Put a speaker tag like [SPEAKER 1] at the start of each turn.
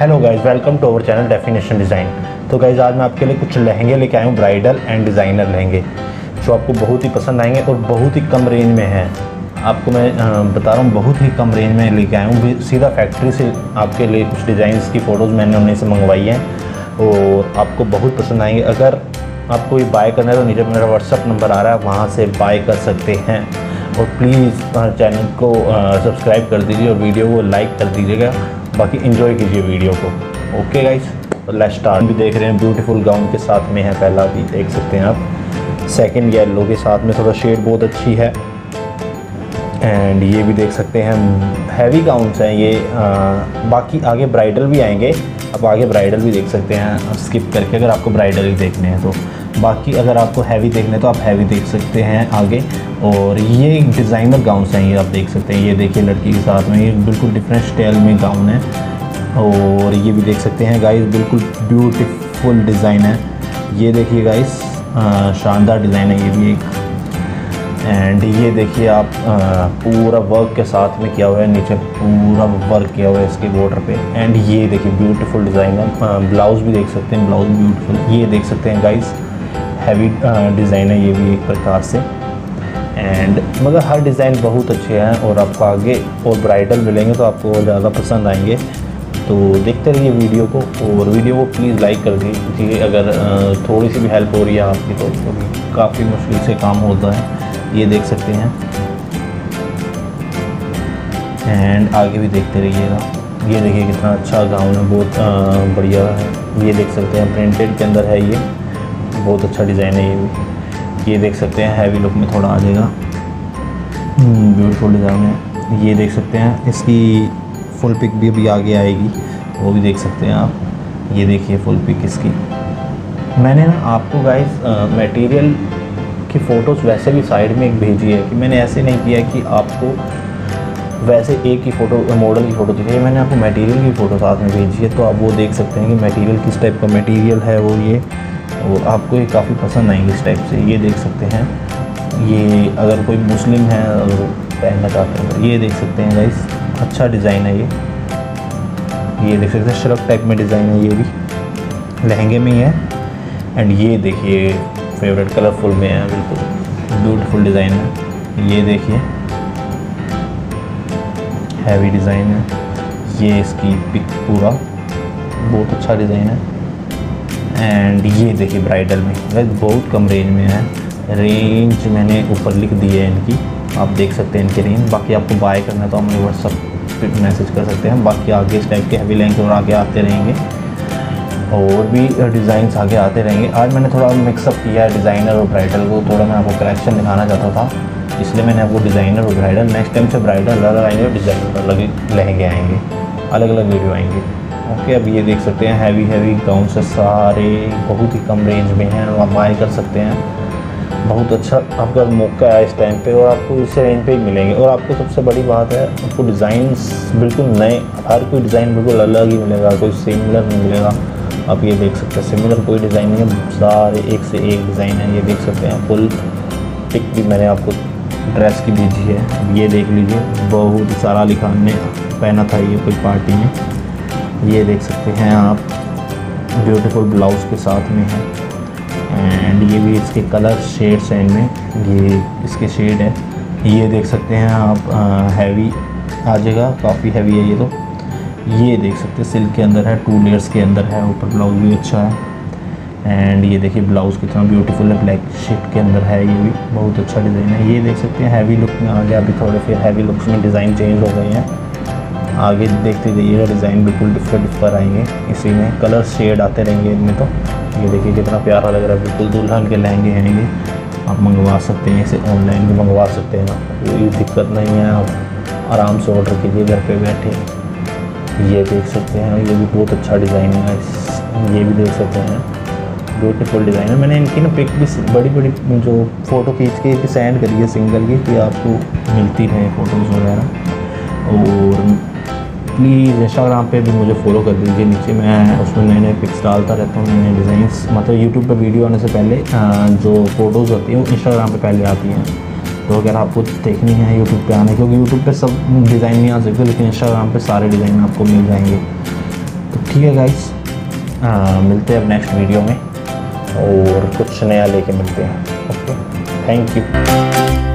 [SPEAKER 1] Hello guys welcome to our channel definition design तो guys आज मैं आपके लिए कुछ लहंगे लेके आया हूँ ब्राइडल एंड डिज़ाइनर लहंगे, जो आपको बहुत ही पसंद आएँगे और बहुत ही कम रेंज में हैं। आपको मैं बता रहा हूँ, बहुत ही कम रेंज में लेके आया हूँ। सीधा फैक्ट्री से आपके लिए कुछ डिज़ाइंस की फ़ोटोज़ मैंने उन्हीं से मंगवाई हैं और आपको बहुत पसंद आएँगे। अगर आपको ये बाय करना है तो नीचे मेरा व्हाट्सअप नंबर आ रहा है, वहाँ से बाय कर सकते हैं। और प्लीज़ चैनल को सब्सक्राइब कर दीजिए और वीडियो को लाइक कर दीजिएगा। बाकी इन्जॉय कीजिए वीडियो को। ओके गाइस लेट स्टार्ट भी देख रहे हैं ब्यूटीफुल गाउन के साथ में है पहला भी देख सकते हैं आप। सेकंड येलो के साथ में थोड़ा शेड बहुत अच्छी है। एंड ये भी देख सकते हैं हैवी गाउन्स हैं ये। आ, बाकी आगे ब्राइडल भी आएँगे। अब आगे ब्राइडल भी देख सकते हैं। स्किप करके अगर आपको ब्राइडल ही देखने हैं तो। बाकी अगर आपको हैवी देखने हैं तो आप हैवी देख सकते हैं आगे। और ये डिज़ाइनर गाउन्स हैं ये आप देख सकते हैं। ये देखिए लड़की के साथ में ये बिल्कुल डिफरेंट स्टाइल में गाउन है। और ये भी देख सकते हैं गाइस बिल्कुल ब्यूटीफुल डिज़ाइन है। ये देखिए गाइस शानदार डिज़ाइन है ये भी एक। एंड ये देखिए आप आ, पूरा वर्क के साथ में किया हुआ है नीचे पूरा वर्क किया हुआ है इसके बॉर्डर पे। एंड ये देखिए ब्यूटीफुल डिज़ाइन है। ब्लाउज़ भी देख सकते हैं ब्लाउज़ ब्यूटीफुल ये देख सकते हैं गाइस हैवी डिज़ाइन है, ये भी एक प्रकार से। एंड मगर हर डिज़ाइन बहुत अच्छे हैं और आपको आगे और ब्राइडल मिलेंगे तो आपको और ज़्यादा पसंद आएँगे। तो देखते रहिए वीडियो को और वीडियो को प्लीज़ लाइक कर दीजिए अगर थोड़ी सी भी हेल्प हो रही है आपकी तो काफ़ी मुश्किल से काम होता है। ये देख सकते हैं। एंड आगे भी देखते रहिएगा। ये देखिए कितना अच्छा गाउन है, बहुत बढ़िया है। ये देख सकते हैं प्रिंटेड के अंदर है ये। बहुत अच्छा डिज़ाइन है ये भी। ये देख सकते हैं हैवी लुक में थोड़ा आ जाएगा। ब्यूटीफुल डिज़ाइन है। ये देख सकते हैं, इसकी फुल पिक भी अभी आगे आएगी। वो भी देख सकते हैं आप। ये देखिए फुल पिक इसकी। मैंने ना आपको गाइस मटेरियल की फ़ोटोज़ वैसे भी साइड में एक भेजी है कि मैंने ऐसे नहीं किया कि आपको वैसे एक ही फ़ोटो मॉडल की फ़ोटो दिखाई मैंने आपको मटेरियल की फ़ोटो साथ में भेजी है तो आप वो देख सकते हैं कि मटेरियल किस टाइप का मटेरियल है वो, ये। और आपको ये काफ़ी पसंद आएँगे इस टाइप से। ये देख सकते हैं। ये अगर कोई मुस्लिम है और पहनना चाहते हैं। ये देख सकते हैं गाइस अच्छा डिज़ाइन है ये। ये देख सकते हैं श्रक टाइप में डिज़ाइन है ये भी। लहंगे में ही है। एंड ये देखिए फेवरेट कलरफुल में है, बिल्कुल। ब्यूटीफुल डिज़ाइन है। ये देखिए। हैवी डिज़ाइन है। ये इसकी पिक पूरा। बहुत अच्छा डिज़ाइन है। एंड ये देखिए ब्राइडल में। वैसे बहुत कम रेंज में है। रेंज मैंने ऊपर लिख दी है इनकी। आप देख सकते हैं इनकी रेंज बाकी आपको बाय करना है तो हमें व्हाट्सअप पे मैसेज कर सकते हैं। बाकी आगे इस टाइप के हैवी लेंगे और आगे आते रहेंगे। और भी डिज़ाइंस आगे आते रहेंगे। आज मैंने थोड़ा मिक्सअप किया है डिज़ाइनर और ब्राइडल को। थोड़ा मैं आपको कलेक्शन दिखाना चाहता था। इसलिए मैंने आपको डिज़ाइनर और ब्राइडल नेक्स्ट टाइम से ब्राइडल अलग आएँगे और डिज़ाइनर अलग लहंगे आएँगे। अलग अलग वीडियो आएँगे। ओके, अब ये देख सकते हैं हैवी हैवी गाउन से सारे बहुत ही कम रेंज में हैं आप बाय कर सकते हैं। बहुत अच्छा आपका मौका है इस टाइम पे, और आपको इस रेंज पे ही मिलेंगे। और आपको सबसे बड़ी बात है, आपको डिज़ाइन बिल्कुल नए, हर कोई डिज़ाइन बिल्कुल अलग ही मिलेगा, कोई सिमिलर नहीं मिलेगा। आप ये देख सकते हैं सिमिलर कोई डिज़ाइन नहीं है, सारे एक से एक डिज़ाइन है, ये देख सकते हैं। फुल पिक भी मैंने आपको ड्रेस की भेजी है, ये देख लीजिए, बहुत सारा अली खान ने पहना था ये कोई पार्टी में। ये देख सकते हैं आप ब्यूटीफुल ब्लाउज़ के साथ में है। एंड ये भी इसके कलर शेड्स हैं इनमें। ये इसके शेड है। ये देख सकते हैं आप हैवी आ जाएगा, काफ़ी हैवी है ये तो। ये देख सकते हैं सिल्क के अंदर है टू लेयर्स के अंदर है, ऊपर ब्लाउज भी अच्छा है। एंड ये देखिए ब्लाउज़ कितना ब्यूटीफुल है ब्लैक शेड के अंदर है, ये भी बहुत अच्छा डिज़ाइन है। ये देख सकते हैं हैवी लुक में आ गया, अभी थोड़े फिर हैवी लुक्स में डिज़ाइन चेंज हो गए हैं। आगे देखते जाइएगा डिज़ाइन बिल्कुल डिफरेंट डिफर आएँगे। इसी में कलर शेड आते रहेंगे इनमें तो। ये देखिए कितना प्यारा लग रहा है, बिल्कुल दुल्हन के लहंगे हैं ये। आप मंगवा सकते हैं, इसे ऑनलाइन भी मंगवा सकते हैं कोई दिक्कत नहीं है, आप आराम से ऑर्डर कीजिए, घर पे बैठे। ये देख सकते हैं, ये भी बहुत अच्छा डिज़ाइन है, ये भी देख सकते हैं। ब्यूटीफुल डिज़ाइन है। मैंने इनकी ना पिक भी बड़ी बड़ी जो फ़ोटो खींच के सेंड करी है सिंगल की, कि आपको मिलती रहे फ़ोटोज़ वगैरह। और प्लीज़ इंस्टाग्राम पे भी मुझे फॉलो कर दीजिए। नीचे मैं उसमें नए नए पिक्स डालता रहता हूँ, नए नए डिज़ाइंस मतलब यूट्यूब पे वीडियो आने से पहले जो फ़ोटोज़ होती हैं, वो इंस्टाग्राम पे पहले आती हैं। तो अगर आपको देखनी है यूट्यूब पे आने, क्योंकि यूट्यूब पे सब डिज़ाइन नहीं आ सकते, लेकिन इंस्टाग्राम पे सारे डिज़ाइन आपको मिल जाएँगे। तो ठीक है गाइस मिलते हैं अब नेक्स्ट वीडियो में, और कुछ नया लेके मिलते हैं। Okay thank you